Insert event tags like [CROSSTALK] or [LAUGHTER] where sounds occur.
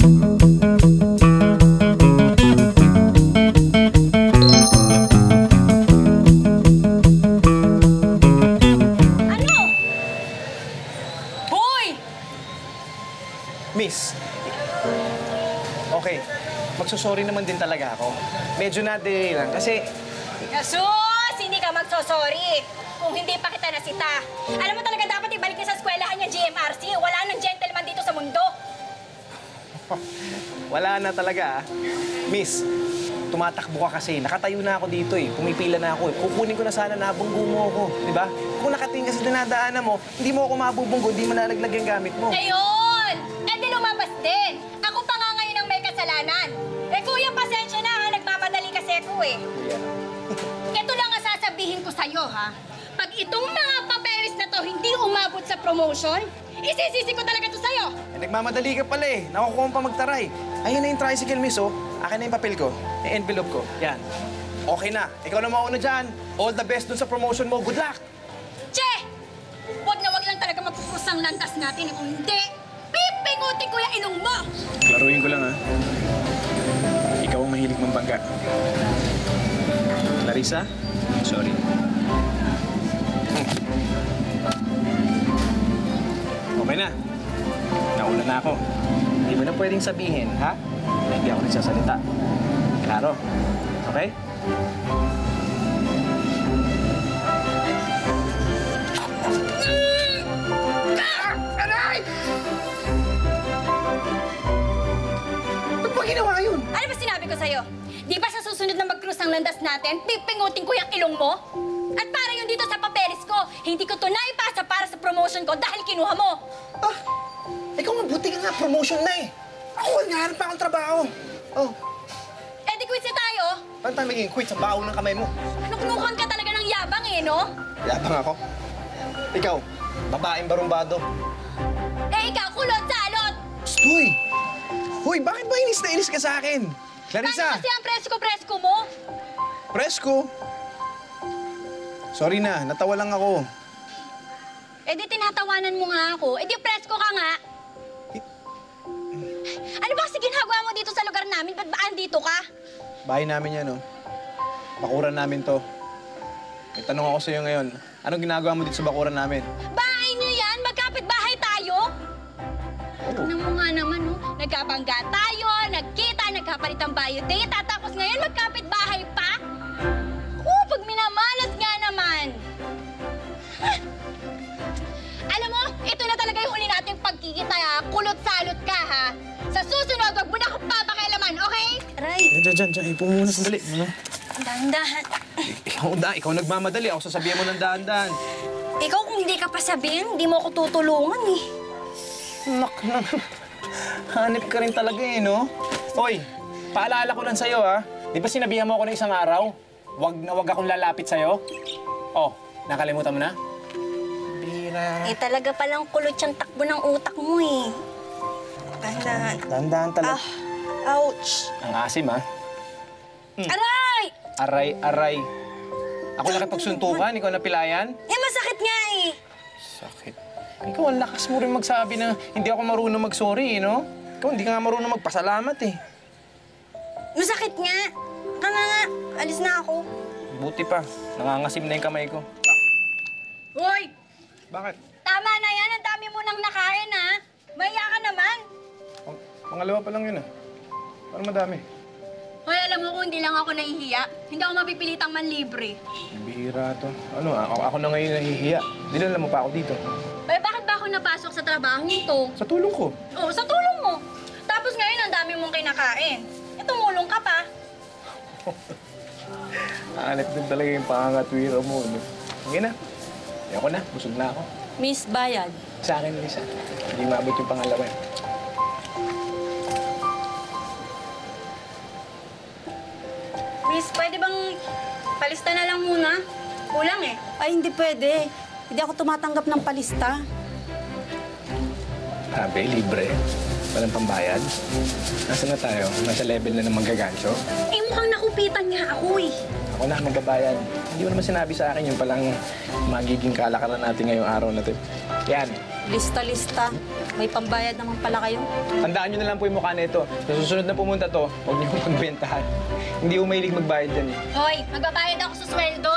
Ano? Miss. Okay. Magsusorry naman din talaga ako. Medyo na-delay lang kasi Sus! Hindi ka magsosorry. Kung hindi pa kita nasita. Alam mo talaga dapat ibalik niya sa eskwelahan niya GMRC. Wala nang gentleman dito sa mundo. [LAUGHS] wala na talaga ah. Miss, tumatakbo ka kasi. Nakatayo na ako dito eh. Pumipila na ako eh. Kukunin ko na sana nabunggo mo ako. Di ba? Kung nakatingin ka sa dinadaanan mo, hindi mo ako mabubunggo, hindi mo nalaglag yung gamit mo. Ayun! Eh di lumabas din. Ako pa nga ngayon ang may kasalanan. Eh kuya, pasensya na ha. Nagmamadali kasi ako eh. [LAUGHS] Ito lang ang sasabihin ko sa'yo, ha? Pag itong mga papeles na to hindi umabot sa promotion, isisisi ko talaga to sa'yo. Eh, nagmamadali ka pala eh. Nakukuha mo pa magtaray. Ayun na yung tricycle, miss, oh. Akin na yung papel ko. Yung envelope ko. Yan. Okay na. Ikaw na mauna dyan. All the best dun sa promotion mo. Good luck! Che! Huwag na wag lang talaga magpupros ang landas natin. eh. Kung hindi, pipingutin ko yung ilong mo! Klaruhin ko lang, ha? Ikaw ang mahilig mong bangga. Larissa? Sorry. [LAUGHS] Okay na. Nauna na ako. Hindi mo na pwedeng sabihin, ha? Na hindi ako nagsasalita. Klaro. Okay? Ano ba ginawa yun? Ano ba sinabi ko sa'yo? Di ba sa susunod na mag-cruise ang landas natin, pipingutin ko yung ilong mo? At para yun dito sa papeles ko, hindi ko to naipasa para sa promotion ko dahil kinuha mo. Ah, buti ka nga promotion na eh. Ako, naghahanap pa akong trabaho. Oh, Eh di quits na tayo. paano tayo maging quit sa baho ng kamay mo? Nuknukan ka talaga ng yabang eh, no? Yabang ako. Ikaw, babaeng barumbado. Eh ikaw, kulot salot! Huy! Huy, bakit ba inis na inis ka sa akin? Ano Clarissa! kasi ang presko-presko mo? Presko! Sorry na, natawa lang ako. Eh di tinatawanan mo nga ako. Eh di presko ka nga. Dito sa lugar namin? Ba't ba andito ka? Bahay namin yan, oh. Bakuran namin to. May tanong ako sa'yo ngayon. Anong ginagawa mo dito sa bakuran namin? Bahay niyo yan? Magkapit bahay tayo? Oo. Ano mo nga naman, no? Nagkabangga tayo, nagkita, nagkapalit ang biodata, tapos ngayon magkapit bahay pa? Oo, pag minamalas nga naman. Alam mo, ito na talaga yung huli nating pagkikita, ha? Kulot-salot ka, ha? Susunod, wag mo na akong papakialaman, okay? Aray, Diyan, diyan, diyan, diyan. Ipo mo muna sandali. Ano? dahan-dahan. Ikaw, da, ikaw nagmamadali. Ako sasabihin mo ng daan-daan. Ikaw kung hindi ka pa sabihin, hindi mo ako tutulungan, eh. Nak na. Hanip ka rin talaga eh, no? Hoy, paalala ko lang sa'yo, ha? Di ba sinabihan mo ako ng isang araw? Wag na wag akong lalapit sa'yo? Oh, nakalimutan mo na? Bira. Eh, talaga palang kulot yung takbo ng utak mo, eh. Dahan-dahan. Tandaan talaga. Ah, ouch. Ang asim, ha? Aray! Aray, aray. Ako nakipagsuntukan, ikaw napilayan? Eh, masakit nga eh. Sakit. Ikaw, ang lakas mo rin magsabi na hindi ako marunong mag-sorry, eh, no? Ikaw, hindi ka nga marunong magpasalamat, eh. Masakit nga. Tama nga, alis na ako. Buti pa, nangangasim na yung kamay ko. Hoy! Bakit? Tama na yan, ang dami mo nang nakain ha. Maya ka naman. Pang- Pangalawa pa lang yun, ah. Parang madami. Hoy, alam mo kung hindi lang ako nahihiya, hindi ako mapipilitang manlibre. Bihira to. Ano, ako, ako na ngayon nahihiya. Dinala mo pa ako dito. Hoy, bakit ba ako napasok sa trabaho nito? Sa tulong ko. Oh, sa tulong mo. Tapos ngayon, ang dami mong kinakain. Eh, tumulong ka pa. [LAUGHS] Hanip din talaga yung pangangatwiro mo. No? Sige na. Ayoko na. Busog na ako. Miss Bayad. Sa akin, Lisa. Hindi maabot yung pangalawa. eh. Miss, pwede bang palista na lang muna? Kulang eh. Ay, hindi pwede. Hindi ako tumatanggap ng palista. Sabi, libre. Walang pambayad. Nasaan na tayo? Nasa level na ng magagancho. Eh, mukhang nakupitan nga ako eh. Ako na magbabayad. Hindi mo naman sinabi sa akin yung palang magiging kalakaran natin ngayong araw na to. Yan. Lista-lista. May pambayad naman pala kayo. Tandaan nyo na lang po yung mukha nito. Sa susunod na pumunta to, huwag niyo pagbentahan. Hindi umahilig magbayad yan eh. Hoy, magbabayad ako sa sweldo?